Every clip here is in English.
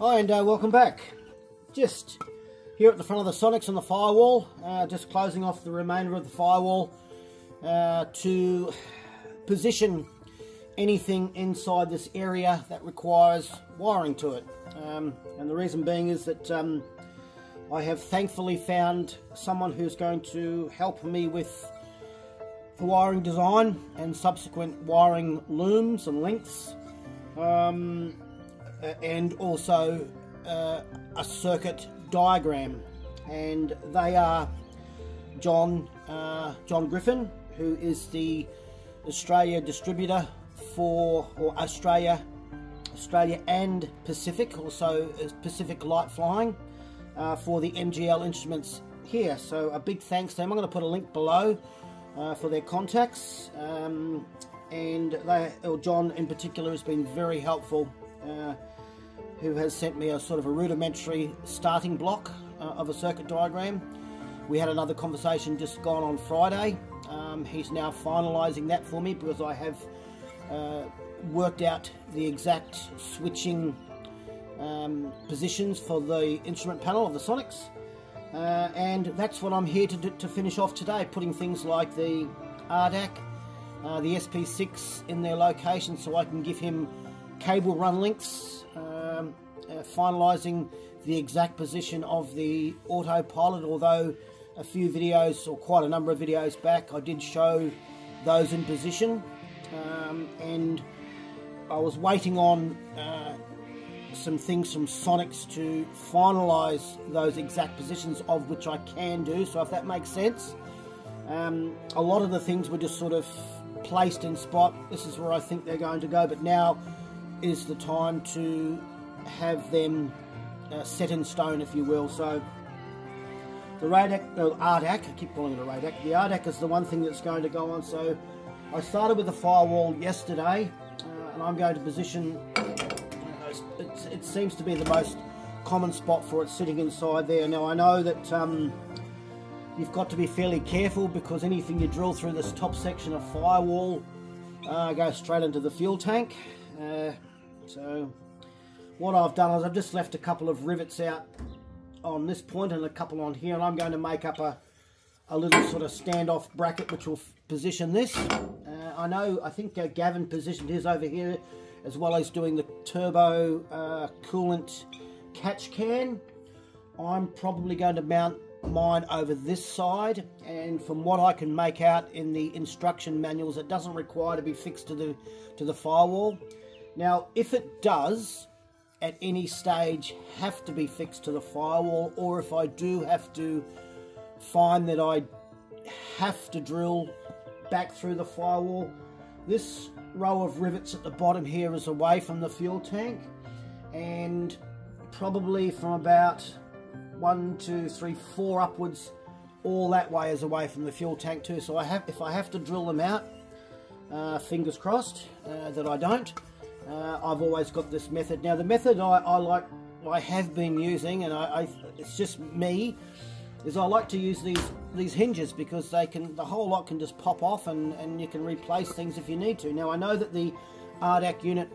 Hi and uh, welcome back. Just here at the front of the Sonex on the firewall, uh, just closing off the remainder of the firewall uh, to position anything inside this area that requires wiring to it. Um, and the reason being is that um, I have thankfully found someone who's going to help me with the wiring design and subsequent wiring looms and lengths. Um, and also uh, a circuit diagram. And they are John uh, John Griffin who is the Australia distributor for or Australia Australia and Pacific also Pacific Light Flying uh, for the MGL instruments here. So a big thanks to them. I'm going to put a link below uh, for their contacts. Um, and they, or John in particular has been very helpful uh, who has sent me a sort of a rudimentary starting block uh, of a circuit diagram. We had another conversation just gone on Friday. Um, he's now finalising that for me because I have uh, worked out the exact switching um, positions for the instrument panel of the Sonex. Uh, and that's what I'm here to, do, to finish off today, putting things like the RDAC, uh, the SP6 in their location so I can give him cable run lengths, um, uh, finalising the exact position of the autopilot, although a few videos or quite a number of videos back I did show those in position. Um, and I was waiting on uh, some things from Sonex to finalise those exact positions of which I can do so if that makes sense. Um, a lot of the things were just sort of placed in spot. This is where I think they're going to go but now is the time to have them uh, set in stone, if you will. So the RADAC, the RDAC, I keep calling it a RADAC, the RDAC is the one thing that's going to go on. So I started with the firewall yesterday, uh, and I'm going to position, it, it, seems to be the most common spot for it sitting inside there. Now I know that um, you've got to be fairly careful because anything you drill through this top section of firewall uh, goes straight into the fuel tank. Uh, so what I've done is I've just left a couple of rivets out on this point and a couple on here and I'm going to make up a, a little sort of standoff bracket which will position this. Uh, I know, I think uh, Gavin positioned his over here as well as doing the turbo uh, coolant catch can. I'm probably going to mount mine over this side and from what I can make out in the instruction manuals it doesn't require to be fixed to the to the firewall now, if it does at any stage have to be fixed to the firewall, or if I do have to find that I have to drill back through the firewall, this row of rivets at the bottom here is away from the fuel tank and probably from about one, two, three, four upwards all that way is away from the fuel tank too. So I have, if I have to drill them out, uh, fingers crossed uh, that I don't, uh, I've always got this method. Now the method I, I like, I have been using, and I, I, it's just me, is I like to use these these hinges because they can, the whole lot can just pop off, and and you can replace things if you need to. Now I know that the RDAC unit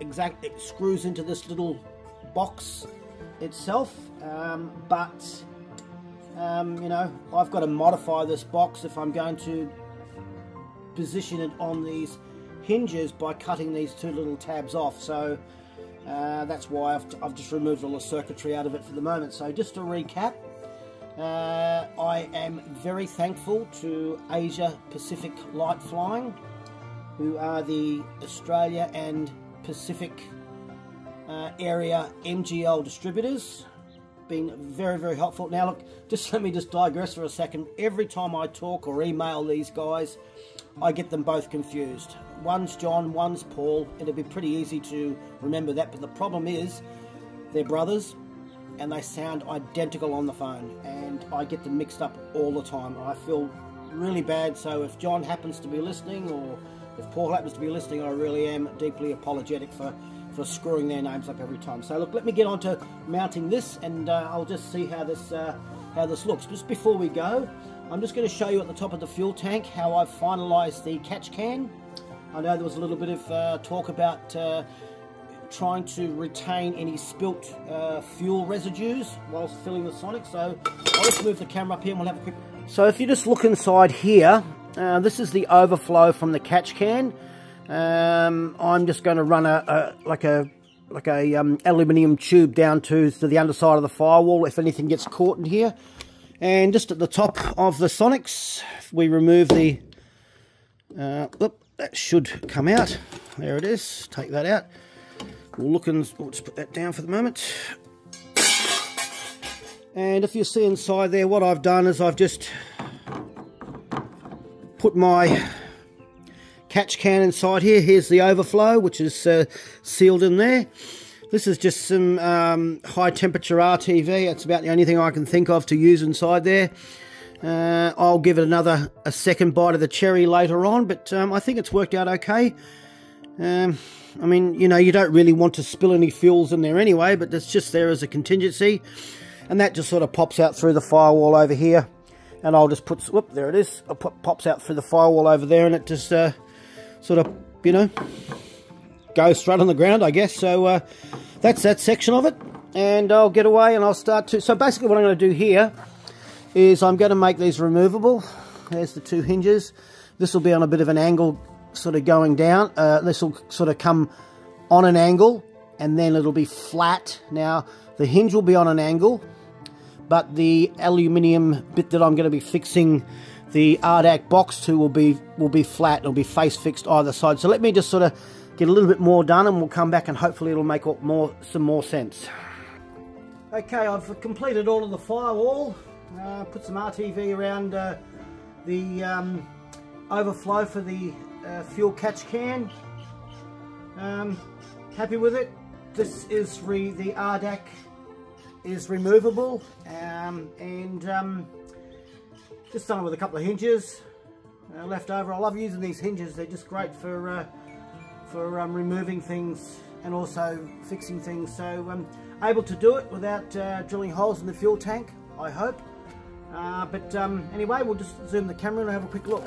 exact it screws into this little box itself, um, but um, you know I've got to modify this box if I'm going to position it on these hinges by cutting these two little tabs off. So uh, that's why I've, I've, just removed all the circuitry out of it for the moment. So just to recap uh, I am very thankful to Asia Pacific Light Flying who are the Australia and Pacific uh, area MGL distributors been very very helpful now look just let me just digress for a second every time I talk or email these guys I get them both confused one's John, one's Paul. It'd be pretty easy to remember that, but the problem is they're brothers and they sound identical on the phone, and I get them mixed up all the time. I feel really bad, so if John happens to be listening or if Paul happens to be listening, I really am deeply apologetic for, for screwing their names up every time. So look, let me get on to mounting this, and uh, I'll just see how this uh, how this looks. Just before we go, I'm just going to show you at the top of the fuel tank how I've finalised the catch can. I know there was a little bit of uh, talk about uh, trying to retain any spilt uh, fuel residues whilst filling the Sonic. So I'll just move the camera up here and we'll have a quick... So if you just look inside here, uh, this is the overflow from the catch can. Um, I'm just going to run a, a like a like a um, aluminium tube down to, to the underside of the firewall if anything gets caught in here. And just at the top of the Sonex, we remove the... Uh, whoop, that should come out. There it is. Take that out. We'll look and we'll just put that down for the moment. And if you see inside there, what I've done is I've just put my catch can inside here. Here's the overflow, which is uh, sealed in there. This is just some um, high temperature RTV. It's about the only thing I can think of to use inside there. Uh, I'll give it another a second bite of the cherry later on, but um, I think it's worked out okay. Um, I mean, you know, you don't really want to spill any fuels in there anyway, but it's just there as a contingency. And that just sort of pops out through the firewall over here. And I'll just put, whoop, there it is. It pops out through the firewall over there and it just uh, sort of, you know, go straight on the ground, I guess. So uh, that's that section of it. And I'll get away and I'll start to, so basically what I'm going to do here is I'm going to make these removable. There's the two hinges. This will be on a bit of an angle sort of going down. Uh, this will sort of come on an angle and then it'll be flat. Now the hinge will be on an angle but the aluminium bit that I'm going to be fixing the RDAC box too will be will be flat. It'll be face fixed either side. So let me just sort of get a little bit more done and we'll come back and hopefully it'll make more some more sense. Okay, I've completed all of the firewall. Uh, put some RTV around uh, the um, overflow for the uh, fuel catch can. Um, happy with it. This is re the RDAC is removable um, and um, just done it with a couple of hinges uh, left over. I love using these hinges. They're just great for uh, for um, removing things and also fixing things. So um, able to do it without uh, drilling holes in the fuel tank. I hope. Uh, but um, anyway, we'll just zoom the camera and have a quick look.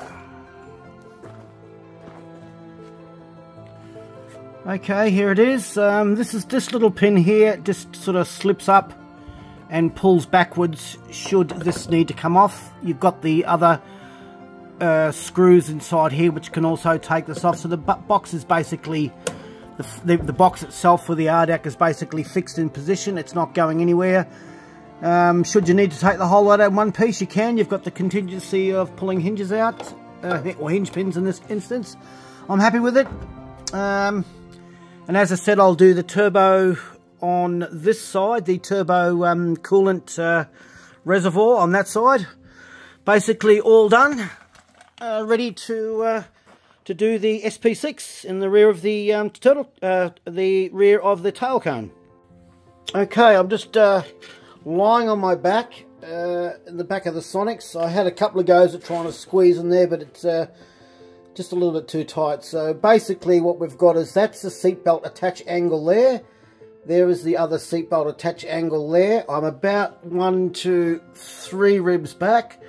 Okay, here it is. Um, this is this little pin here, it just sort of slips up and pulls backwards should this need to come off. You've got the other uh, screws inside here which can also take this off. So the box is basically, the, the, the box itself for the RDAC is basically fixed in position. It's not going anywhere. Um, should you need to take the whole lot out in one piece, you can. You've got the contingency of pulling hinges out, uh, or hinge pins in this instance. I'm happy with it. Um, and as I said, I'll do the turbo on this side, the turbo um, coolant uh, reservoir on that side. Basically all done, uh, ready to uh, to do the SP6 in the rear of the um, turtle, uh, the rear of the tail cone. Okay, I'm just uh, lying on my back in the back of the Sonex. I had a couple of goes at trying to squeeze in there, but it's just a little bit too tight. So basically what we've got is that's the seatbelt attach angle there. There is the other seatbelt attach angle there. I'm about one, two, three ribs back.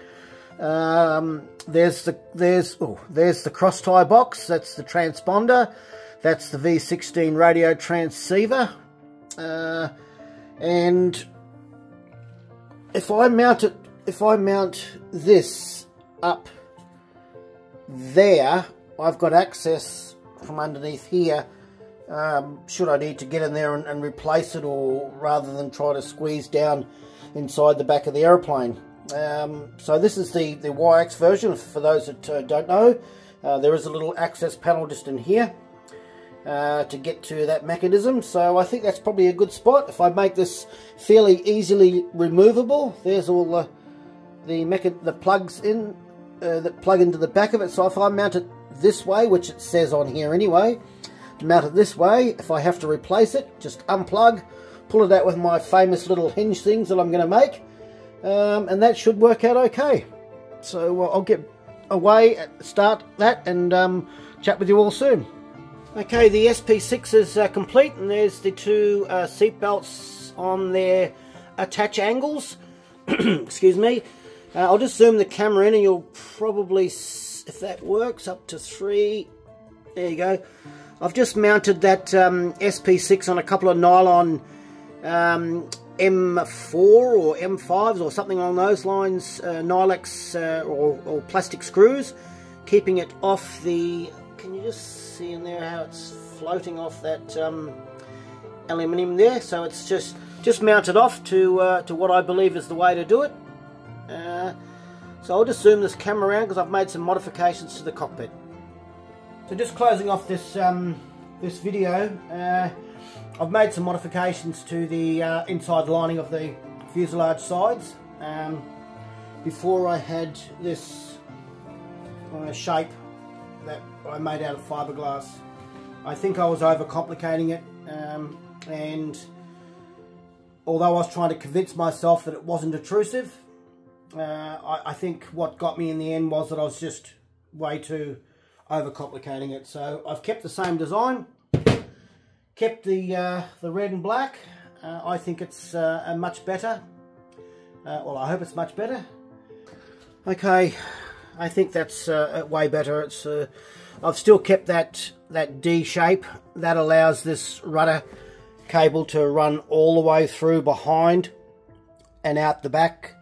Um, there's the there's oh there's the cross tie box. That's the transponder. That's the V16 radio transceiver. Uh, and if I mount it, if I mount this up there, I've got access from underneath here. Um, should I need to get in there and, and, replace it, or rather than try to squeeze down inside the back of the aeroplane. Um, so this is the the Waiex version. For those that uh, don't know, uh, there is a little access panel just in here. Uh, to get to that mechanism. So I think that's probably a good spot. If I make this fairly easily removable, there's all the the, the plugs in uh, that plug into the back of it. So if I mount it this way, which it says on here anyway, mount it this way, if I have to replace it, just unplug, pull it out with my famous little hinge things that I'm going to make, um, and that should work out okay. So uh, I'll get away, start that, and um, chat with you all soon. Okay, the SP6 is uh, complete and there's the two uh, seat belts on their attach angles. Excuse me. Uh, I'll just zoom the camera in and you'll probably, if that works, up to three. There you go. I've just mounted that um, SP6 on a couple of nylon um, M4 or M5s or something along those lines, uh, Nylex uh, or, or, plastic screws, keeping it off the, can you just see in there how it's floating off that um, aluminium there, so it's just just mounted off to, uh, to what I believe is the way to do it. Uh, so I'll just zoom this camera around because I've made some modifications to the cockpit. So just closing off this um, this video, uh, I've made some modifications to the uh, inside lining of the fuselage sides. Um, before I had this uh, shape that I made out of fiberglass. I think I was overcomplicating it um, and although I was trying to convince myself that it wasn't intrusive, uh, I, I think what got me in the end was that I was just way too overcomplicating it. So I've kept the same design, kept the uh, the red and black. Uh, I think it's uh, a much better. Uh, well, I hope it's much better. Okay, I think that's uh, way better. It's I've still kept that that D shape that allows this rudder cable to run all the way through behind and out the back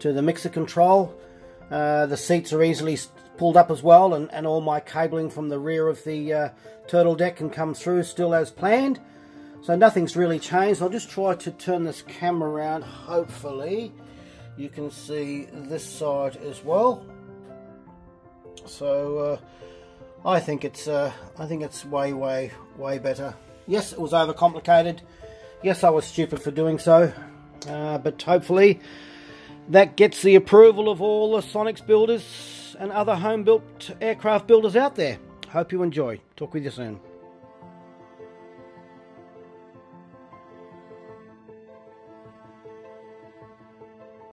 to the mixer control. Uh, the seats are easily pulled up as well and, and all my cabling from the rear of the uh, turtle deck can come through still as planned. So nothing's really changed. I'll just try to turn this camera around. Hopefully you can see this side as well. So uh, I think it's uh, I think it's way way way better. Yes, it was overcomplicated. Yes, I was stupid for doing so. Uh, but hopefully that gets the approval of all the Sonex builders and other home-built aircraft builders out there. Hope you enjoy. Talk with you soon.